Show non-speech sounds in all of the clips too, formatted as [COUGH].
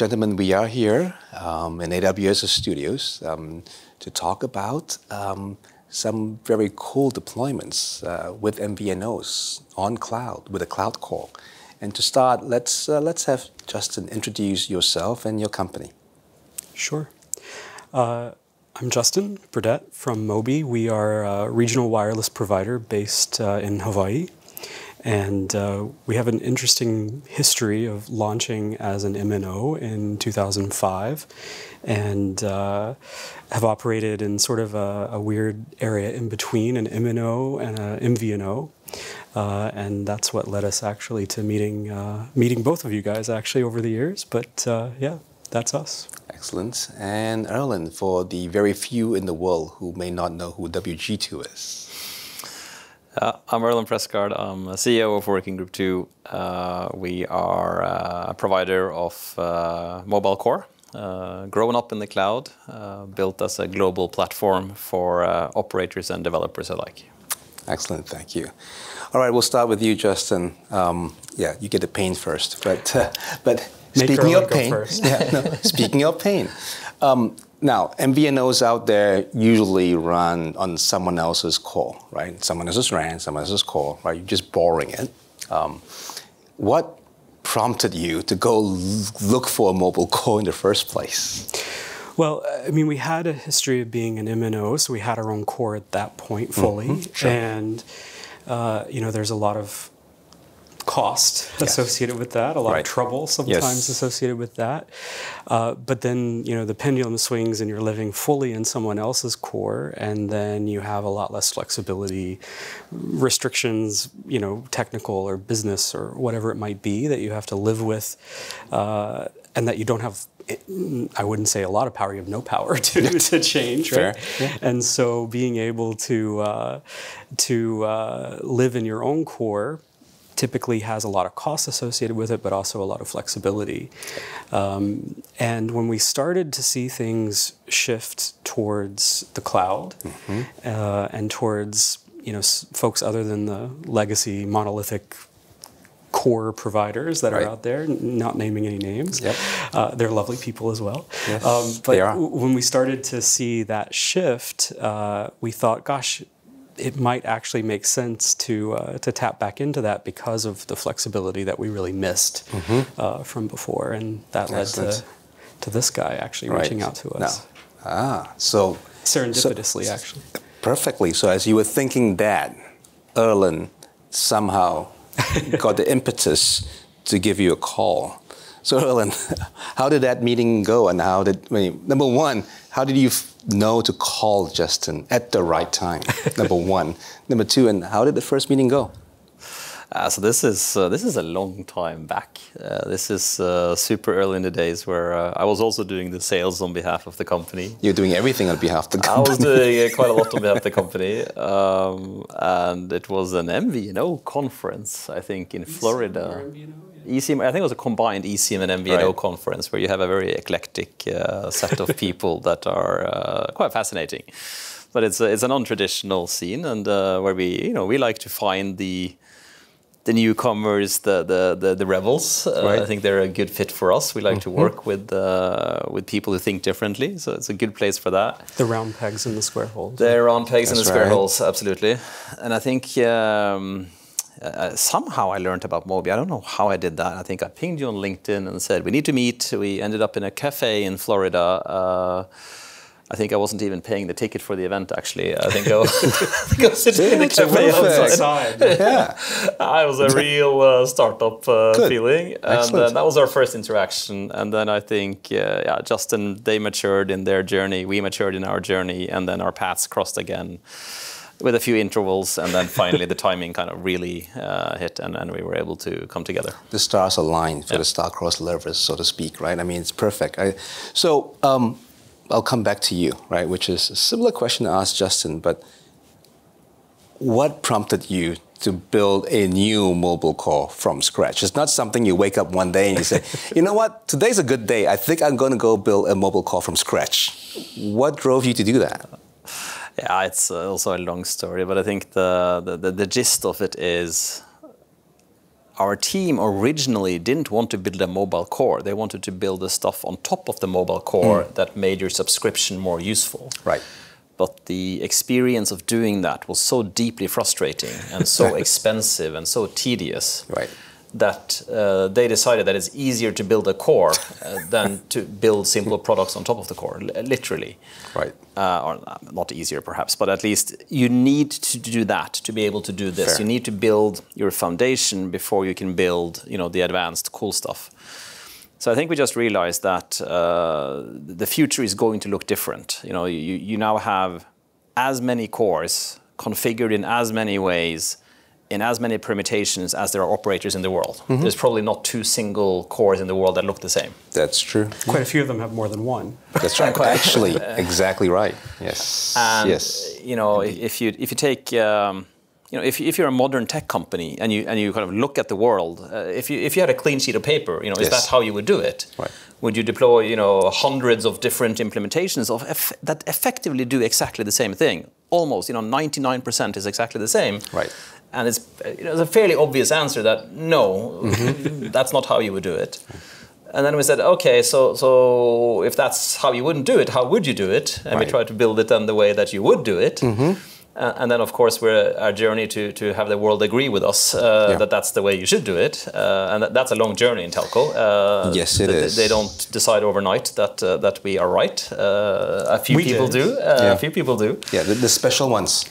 gentlemen, we are here um, in AWS studios um, to talk about um, some very cool deployments uh, with MVNOs on cloud with a cloud core. And to start, let's uh, let's have Justen introduce yourself and your company. Sure. Uh, I'm Justen Burdette from Mobi. We are a regional wireless provider based uh, in Hawaii. And uh, we have an interesting history of launching as an MNO in 2005 and uh, have operated in sort of a, a, weird area in between an MNO and an MVNO. Uh, and that's what led us actually to meeting, uh, meeting both of you guys actually over the years. But uh, yeah, that's us. Excellent. And Erlend, for the very few in the world who may not know who WG2 is. Uh, I'm Erlend Prestgard. I'm CEO of Working Group 2. Uh, we are uh, a provider of uh, mobile core, uh, grown up in the cloud, uh, built as a global platform for operators and developers alike. Excellent, thank you. All right, we'll start with you, Justen. Um, yeah, you get the pain first, but [LAUGHS] but speaking of pain, [LAUGHS] yeah, no, speaking of pain, um, now, MVNOs out there usually run on someone else's core, right? Someone else's RAN, someone else's core, right? You're just borrowing it. Um, what prompted you to go look for a mobile [LAUGHS] core in the first place? Well, I mean, we had a history of being an MNO, so we had our own core at that point fully. Mm -hmm, sure. And, uh, you know, there's a lot of cost yes. associated with that, a lot right. of trouble sometimes yes. associated with that. Uh, but then, you know, the pendulum swings and you're living fully in someone else's core, and then you have a lot less flexibility, restrictions, you know, technical or business or whatever it might be that you have to live with, uh, and that you don't have I wouldn't say a lot of power. You have no power [LAUGHS] to, to change, right? Yeah. And so, being able to uh, to uh, live in your own core typically has a lot of costs associated with it, but also a lot of flexibility. Um, and when we started to see things shift towards the cloud mm-hmm. uh, and towards you know folks other than the legacy monolithic core providers that right. are out there, not naming any names. Yep. Uh, they're lovely people as well. Yes, um, but they are. when we started to see that shift, uh, we thought, gosh, it might actually make sense to uh, to tap back into that because of the flexibility that we really missed mm-hmm. uh, from before, and that led to to this guy actually right. reaching out to us. Ah, so serendipitously, so, actually. Perfectly. So as you were thinking that, Erlend somehow [LAUGHS] got the impetus to give you a call. So Erlend, [LAUGHS] how did that meeting go, and how did I mean, number one, how did you know to call Justen at the right time? [LAUGHS] number one. Number two, and how did the first meeting go? Uh, so this is uh, this is a long time back. Uh, this is uh, super early in the days where uh, I was also doing the sales on behalf of the company. You're doing everything on behalf of the company. I was doing quite a lot on behalf of the [LAUGHS] company, um, and it was an MVNO conference, I think, in Florida. ECM, I think it was a combined ECM and MVNO right. conference where you have a very eclectic uh, set of [LAUGHS] people that are quite fascinating. But it's a, it's a non-traditional scene, and where we you know we like to find the the newcomers, the the the, the rebels. Uh, right. I think they're a good fit for us. We like mm -hmm. to mm-hmm. work with uh, with people who think differently, so it's a good place for that. The round pegs in the square holes. The round pegs That's in the square right. holes, absolutely. And I think. Um, uh, somehow I learned about Mobi. I don't know how I did that. I think I pinged you on LinkedIn and said we need to meet. We ended up in a cafe in Florida uh, I think I wasn't even paying the ticket for the event. Actually, I think I was, [LAUGHS] I was sitting in the cafe outside. [LAUGHS] yeah, I was a real uh, startup uh, feeling, and uh, that was our first interaction. And then I think, uh, yeah, Justin, they matured in their journey, we matured in our journey, and then our paths crossed again with a few intervals, and then finally the timing kind of really uh, hit, and, and we were able to come together. The stars aligned for yeah. the star-crossed lovers, so to speak, right? I mean, it's perfect. I, so. Um, I'll come back to you, right? Which is a similar question to ask Justen, but what prompted you to build a new mobile core from scratch? It's not something you wake up one day and you say, [LAUGHS] you know what, today's a good day. I think I'm going to go build a mobile core from scratch. What drove you to do that? Yeah, it's uh, also a long story, but I think the, the, the, the gist of it is our team originally didn't want to build a mobile core. They wanted to build the stuff on top of the mobile core mm. that made your subscription more useful. Right. But the experience of doing that was so deeply frustrating and so [LAUGHS] expensive and so tedious. Right that uh, they decided that it's easier to build a core uh, than to build simple [LAUGHS] products on top of the core, literally. Right. Uh, or uh, not easier, perhaps, but at least you need to do that to be able to do this. Fair. You need to build your foundation before you can build, you know, the advanced cool stuff. So I think we just realized that uh, the future is going to look different. You know, you, you now have as many cores configured in as many ways in as many permutations as there are operators in the world. Mm -hmm. There's probably not two single cores in the world that look the same. That's true. Quite a few of them have more than one. That's right. [LAUGHS] Actually, [LAUGHS] exactly right. Yes. And, yes. You know, if you if you take. Um, you know, if, if you're a modern tech company and you and you kind of look at the world, uh, if you if you had a clean sheet of paper, you know, is yes. that how you would do it? Right. Would you deploy, you know, hundreds of different implementations of eff that effectively do exactly the same thing? Almost, you know, 99% is exactly the same. Right and it's, you know, it's a fairly obvious answer that no, mm-hmm. [LAUGHS] that's not how you would do it. And then we said, okay, so so if that's how you wouldn't do it, how would you do it? And right. we tried to build it in the way that you would do it. Mm-hmm. Uh, and then, of course, we're our journey to, to have the world agree with us uh, yeah. that that's the way you should do it, uh, and that, that's a long journey in telco. Uh, yes, it they, is. They don't decide overnight that uh, that we are right. Uh, a few we people did. do. Yeah. A few people do. Yeah, the, the special ones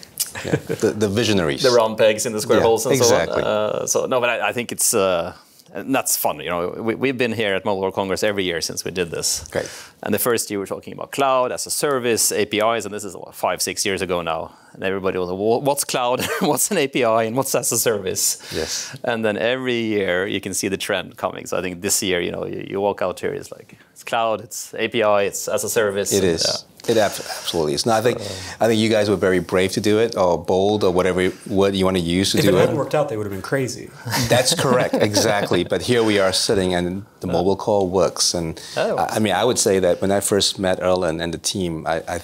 yeah. the, the, visionaries, the round pegs in the square yeah, holes, and exactly. so on. Uh, so no, but I, I think it's uh, and that's fun. You know, we, have been here at Mobile World Congress every year since we did this. Great. And the first year we were talking about cloud as a service, APIs, and this is what, five, six years ago now. And everybody was like, what's cloud, [LAUGHS] what's an API, and what's as a service? Yes. And then every year you can see the trend coming. So I think this year, you know, you, you walk out here, it's like, it's cloud, it's API, it's as a service. It is. Yeah. It absolutely is. No, I think I think you guys were very brave to do it, or bold, or whatever word you want to use to if do it. If it hadn't worked out, they would have been crazy. That's [LAUGHS] correct, exactly. But here we are sitting, and the mobile core works. And oh. I, I, mean, I would say that when I first met Erlend and the team, I, I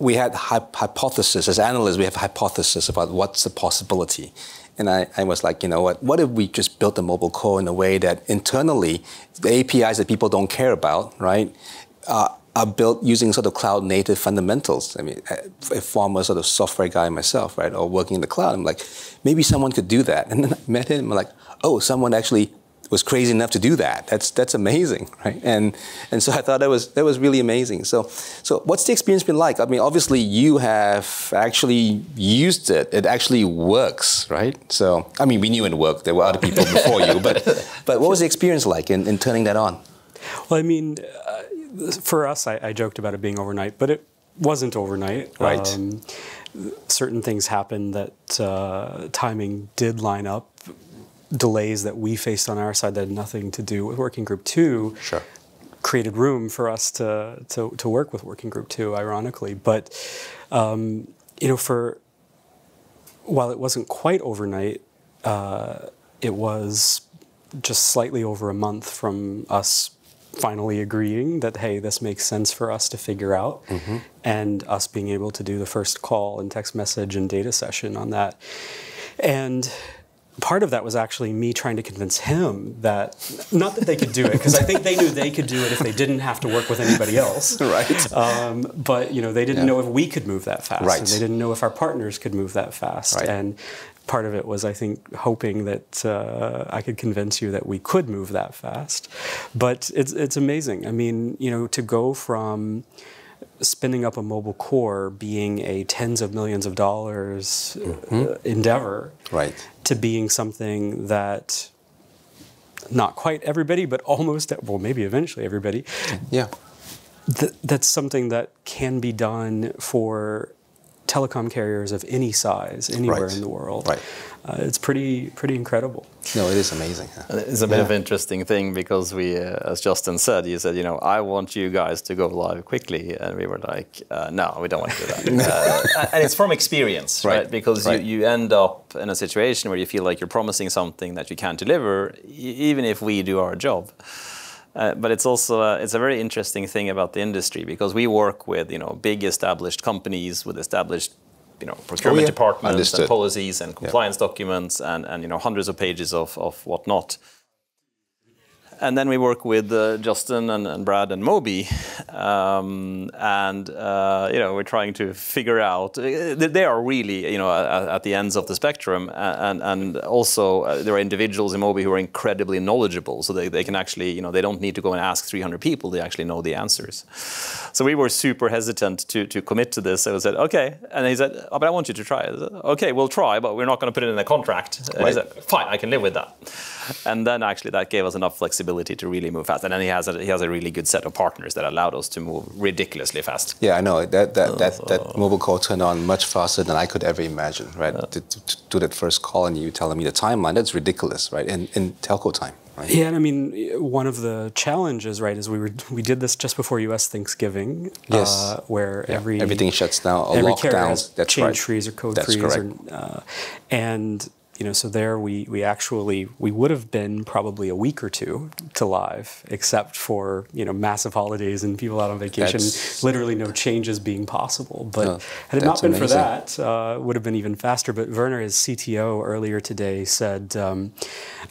we had hypothesis as analysts. We have hypothesis about what's the possibility. And I, I, was like, you know what? What if we just built a mobile core in a way that internally, the APIs that people don't care about, right, uh, are built using sort of cloud native fundamentals. I mean, a former sort of software guy myself, right, or working in the cloud, I'm like, maybe someone could do that. [LAUGHS] And then I met him, I'm like, oh, someone actually was crazy enough to do that. That's that's amazing, [LAUGHS] right? And and so I thought that was that was really amazing. So so what's the experience been like? I mean, obviously you have actually used it. It actually works, right? So I mean, we knew it worked. There were other people before you, but [LAUGHS] but what was the experience like in, in turning that on? Well, I mean, uh, for us, I, I, joked about it being overnight, but it wasn't overnight. Right. Um, certain things happened that uh, timing did line up delays that we faced on our side that had nothing to do with Working Group 2 sure. created room for us to, to, to, work with Working Group 2, ironically. But, um, you know, for while it wasn't quite overnight, uh, it was just slightly over a month from us finally agreeing that hey this makes sense for us to figure out mm-hmm. and us being able to do the first call and text message and data session on that and part of that was actually me trying to convince him that not that they could do it because I think they knew they could do it if they didn't have to work with anybody else. [LAUGHS] right. Um, but you know they didn't yeah. know if we could move that fast. Right. And they didn't know if our partners could move that fast. Right. And part of it was I think hoping that uh, I could convince you that we could move that fast. But it's it's amazing. I mean, you know, to go from spinning up a mobile core being a tens of millions of dollars mm-hmm. uh, endeavor right. to being something that not quite everybody, but almost, well, maybe eventually everybody. Yeah. Th- that's something that can be done for telecom carriers of any size anywhere right. in the world. Right. Uh, it's pretty pretty incredible. No, it is amazing. It's a bit yeah. of an interesting thing because we, uh, as Justen said, you said, you know, I want you guys to go live quickly, and we were like, uh, no, we don't want to do that. [LAUGHS] Uh, [LAUGHS] and it's from experience, right? right? Because right. You, you end up in a situation where you feel like you're promising something that you can't deliver, even if we do our job. Uh, but it's also a, it's a very interesting thing about the industry because we work with you know big established companies with established you know procurement oh, yeah. departments Understood. and policies and compliance yeah. documents and, and you know hundreds of pages of, of whatnot and then we work with uh, Justen and, and, Brad and Mobi, um, and uh, you know we're trying to figure out. Uh, they are really you know at, at the ends of the spectrum, and and also uh, there are individuals in Mobi who are incredibly knowledgeable, so they, they can actually you know they don't need to go and ask 300 people; they actually know the answers. So we were super hesitant to to commit to this. So we said okay, and he said, oh, but I want you to try it. Okay, we'll try, but we're not going to put it in a contract. Right. said, fine, I can live with that. And then actually that gave us enough flexibility flexibility to really move fast. And then he has a, he has a really good set of partners that allowed us to move ridiculously fast. Yeah, I know that that that, that mobile call turned on much faster than I could ever imagine. Right, yeah. to, to, to, do that first call and you telling me the timeline that's ridiculous. Right, in in telco time. Right? Yeah, and I mean, one of the challenges, right, is we were we did this just before U.S. Thanksgiving, yes, uh, where yeah. every everything shuts down, every lockdowns. That's change right. trees or code that's trees, or, uh, and you know, so there we, we actually, we would have been probably a week or two to live, except for, you know, massive holidays and people out on vacation, that's, literally no changes being possible. But had it not been amazing. for that, uh, would have been even faster. But Werner, his CTO, earlier today said, um,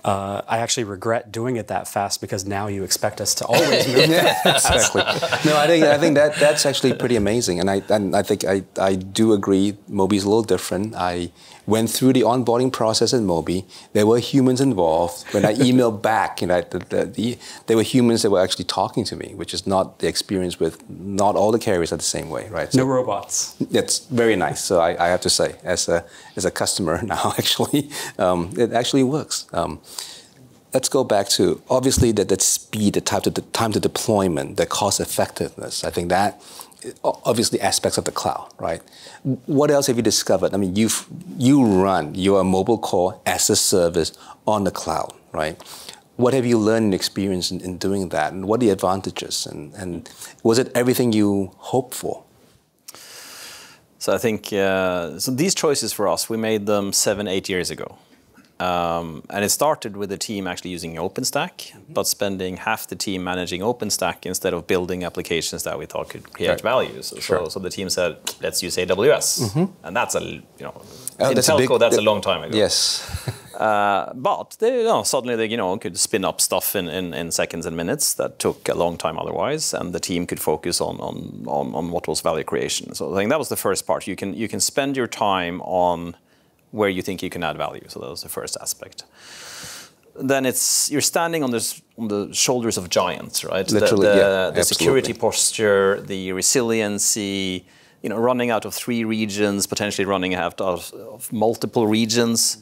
uh, I actually regret doing it that fast because now you expect us to always move [LAUGHS] yeah, exactly. No, I think, I think that that's actually pretty amazing. And I, and I think I, I do agree, Mobi's a little different. I, went through the onboarding process in Mobi. There were humans involved. When I [LAUGHS] emailed back, you know, the, the, the, there were humans that were actually talking to me, which is not the experience with not all the carriers are the same way, right? So no robots. It's very nice. So I, I, have to say, as a as a customer [LAUGHS] now, actually, um, it actually works. Um, let's go back to obviously that, that speed, the time to, the time to deployment, the cost effectiveness. I think that obviously aspects of the cloud, right? What else have you discovered? I mean, you you run your mobile core as a service on the cloud, right? What have you learned and experienced in, in doing that, and what are the advantages? And, and was it everything you hoped for? So I think uh, so. These choices for us, we made them seven, eight years ago. Um, and it started with the team actually using OpenStack, mm -hmm. but spending half the team managing OpenStack instead of building applications that we thought could create right. value. So, sure. so, so, the team said, let's use AWS, mm -hmm. and that's a you know oh, in that's telco a big, that's a long time ago. Yes. [LAUGHS] uh, but they, you know, suddenly they you know could spin up stuff in, in, in, seconds and minutes that took a long time otherwise, and the team could focus on, on, on, on what was value creation. So I think that was the first part. You can you can spend your time on where you think you can add value. So that was the first aspect. Then it's you're standing on, this, on the shoulders of giants, right? Literally, the, the, yeah, the security posture, the resiliency, you know, running out of three regions, potentially running out of, of multiple regions,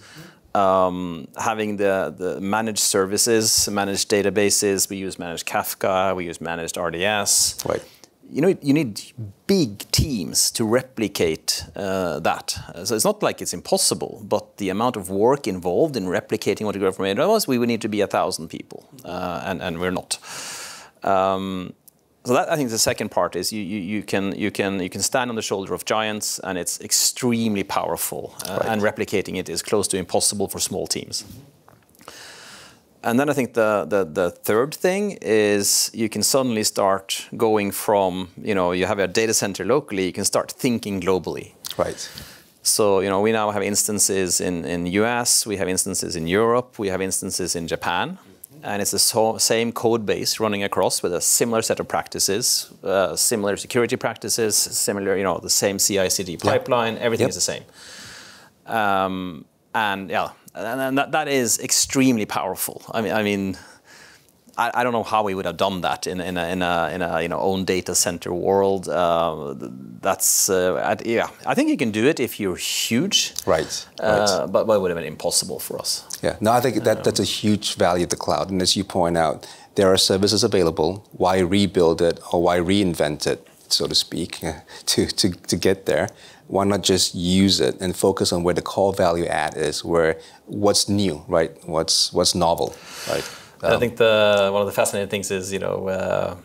um, having the, the managed services, managed databases. We use managed Kafka, we use managed RDS. Right you know, you need big teams to replicate uh, that. So it's not like it's impossible, but the amount of work involved in replicating what you got from AWS, we would need to be a thousand people, uh, and, and we're not. Um, so that I think the second part is you, you, you, can you can you can stand on the shoulder of giants, and it's extremely powerful, uh, right. and replicating it is close to impossible for small teams. Mm -hmm. And then I think the, the, the, third thing is you can suddenly start going from, you know, you have a data center locally, you can start thinking globally. Right. So, you know, we now have instances in, in US, we have instances in Europe, we have instances in Japan. And it's the so, same code base running across with a similar set of practices, uh, similar security practices, similar, you know, the same CI/CD pipeline. Everything yep. is the same. Um, and yeah, and that, that is extremely powerful. I mean, I mean, I, I, don't know how we would have done that in, in, a, in a, in a you know own data center world. Uh, that's uh, yeah. I think you can do it if you're huge. Right. Uh, right. But, but it would have been impossible for us. Yeah. No, I think that that's a huge value of the cloud. And as you point out, there are services available. Why rebuild it or why reinvent it, so to speak, [LAUGHS] to to to get there? why not just use it and focus on where the core value add is, where what's new, right? What's what's novel, right? Um, I think the one of the fascinating things is you know. Uh,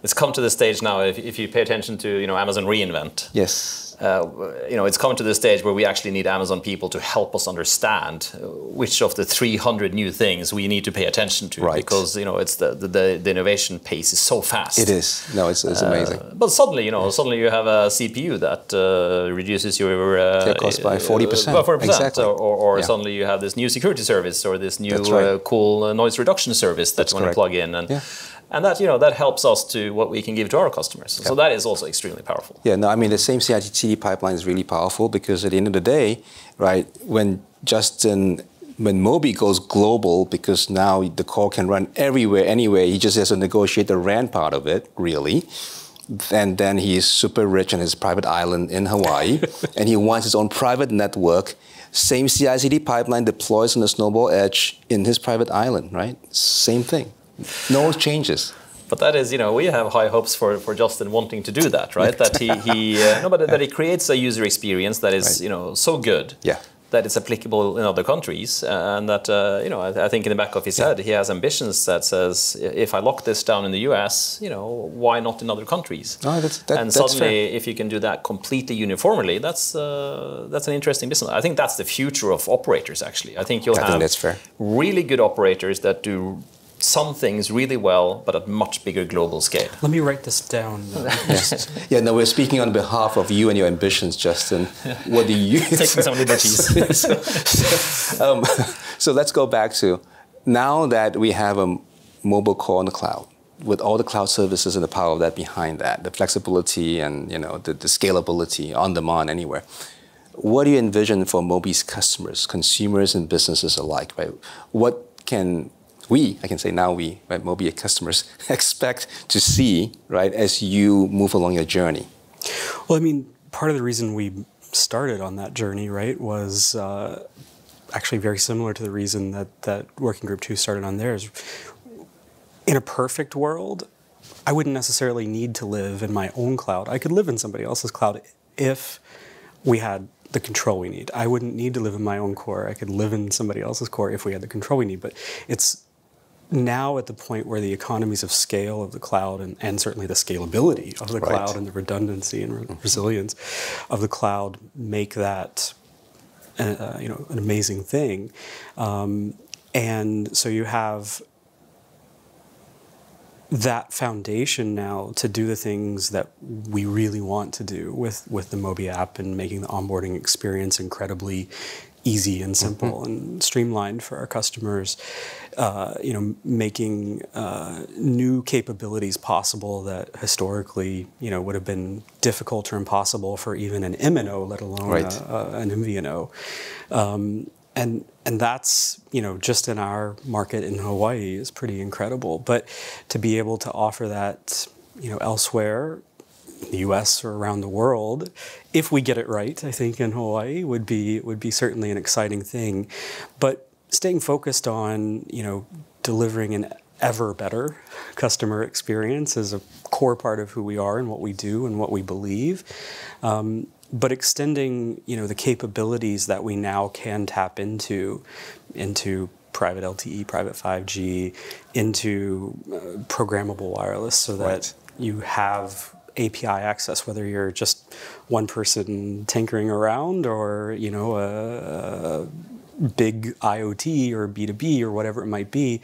it's come to the stage now. If, if you pay attention to you know Amazon re:Invent, yes, uh, you know, it's come to the stage where we actually need Amazon people to help us understand uh, which of the 300 new things we need to pay attention to, right. because you know, it's the, the, the innovation pace is so fast. It is. No, it's, it's amazing. Uh, but suddenly, you know, suddenly you have a CPU that uh, reduces your uh, cost by 40%. By 40%. Exactly. Or, or yeah. suddenly you have this new security service or this new right. cool noise reduction service that That's you want to plug in, and yeah and that you know that helps us to what we can give to our customers. So that is also extremely powerful. Yeah, no, I mean the same CI/CD pipeline is really powerful because at the end of the day, right, when Justen when Mobi goes global, because now the core can run everywhere, anywhere, he just has to negotiate the RAN part of it, really. And then he's super rich on his private island in Hawaii, [LAUGHS] and he wants his own private network. Same CI/CD pipeline deploys on the Snowball Edge in his private island, right? Same thing. No changes. But that is, you know, we have high hopes for, for Justen wanting to do that, right? that he, he uh, [LAUGHS] no, but that he creates a user experience that is, right. you know, so good. Yeah that it's applicable in other countries, uh, and that uh, you know I, I, think in the back of his head he has ambitions that says if I lock this down in the U.S., you know why not in other countries? Oh, that's, that, and that's suddenly, fair. if you can do that completely uniformly, that's uh, that's an interesting business. I think that's the future of operators. Actually, I think you'll I have think really good operators that do some things really well, but at much bigger global scale. Let me write this down. [LAUGHS] yes. Yeah, no, we're speaking on behalf of you and your ambitions, Justen. [LAUGHS] What do you... Taking some liberties. [LAUGHS] so, um, so let's go back to, now that we have a mobile core on the cloud, with all the cloud services and the power of that behind that, the flexibility and you know the, the scalability on demand anywhere, what do you envision for Mobi's customers, consumers and businesses alike, right? What can we, I can say now we, right, Mobi customers, [LAUGHS] expect to see, right, as you move along your journey? Well, I mean, part of the reason we started on that journey, right, was uh, actually very similar to the reason that, that Working Group 2 started on theirs. In a perfect world, I wouldn't necessarily need to live in my own cloud. I could live in somebody else's cloud if we had the control we need. I wouldn't need to live in my own core. I could live in somebody else's core if we had the control we need. But it's now at the point where the economies of scale of the cloud and, and certainly the scalability of the right. cloud and the redundancy and re mm-hmm. resilience of the cloud make that uh, you know an amazing thing um, and so you have that foundation now to do the things that we really want to do with, with the Mobi app and making the onboarding experience incredibly easy and simple mm -hmm. and streamlined for our customers. Uh, you know, making uh, new capabilities possible that historically, you know, would have been difficult or impossible for even an MNO, let alone right. a, a, an MVNO. Um, and and that's you know just in our market in Hawaii is pretty incredible. But to be able to offer that you know elsewhere the U.S. or around the world, if we get it right, I think in Hawaii would be would be certainly an exciting thing. But staying focused on you know delivering an ever better customer experience is a core part of who we are and what we do and what we believe. Um, but extending you know the capabilities that we now can tap into into private LTE, private 5G, into uh, programmable wireless, so that right. you have API access, whether you're just one person tinkering around or you know a, a big IoT or B2B or whatever it might be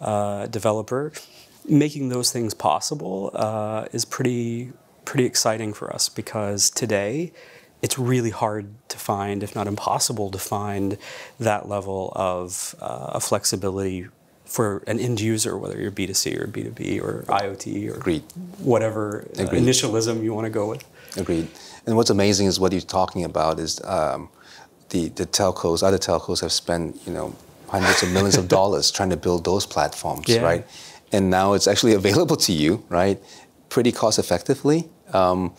uh, developer, making those things possible uh, is pretty pretty exciting for us because today it's really hard to find, if not impossible to find, that level of, uh, flexibility for an end user, whether you're B2C or B2B or IoT or Agreed. whatever uh, initialism you want to go with. Agreed. And what's amazing is what you're talking about is um, the, the telcos, other telcos have spent, you know, hundreds of millions of [LAUGHS] dollars trying to build those platforms, yeah. right? And now it's actually [LAUGHS] available to you, right? Pretty cost effectively. Um,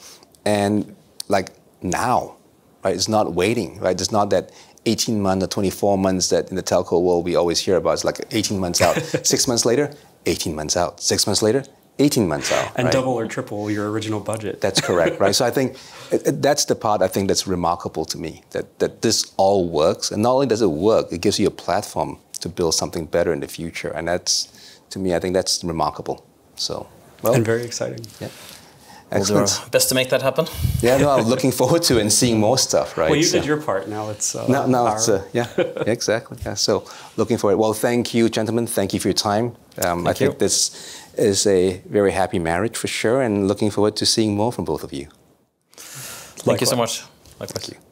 and like now, right? It's not waiting, right? It's not that 18 months or 24 months that in the telco world we always hear about. It's like 18 months out. [LAUGHS] Six months later, 18 months out. Six months later, 18 months out. And right? double or triple your original budget. That's correct, right? So I think [LAUGHS] that's the part I think that's remarkable to me, that, that this all works. And not only does it work, it gives you a platform to build something better in the future. And that's, to me, I think that's remarkable. So, well. And very exciting. Yeah. Excellent. We'll best to make that happen. Yeah, no, I'm looking forward to it and seeing more stuff. Right. Well, you so. did your part. Now it's uh, now, now it's uh, yeah, [LAUGHS] exactly. Yeah. So looking forward. Well, thank you, gentlemen. Thank you for your time. Um, I think this is a very happy marriage for sure, and looking forward to seeing more from both of you. Thank Likewise. you so much. Likewise. Thank you.